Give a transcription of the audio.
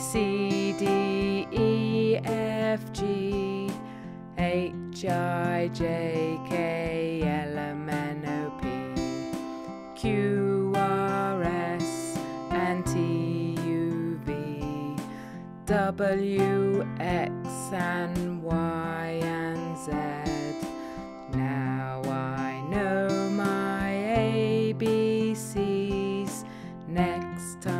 C, D, E, F, G, H, I, J, K, L, M, N, O, P, Q, R, S, and T, U, V, W, X, and Y, and Z. Now I know my ABCs. Next time.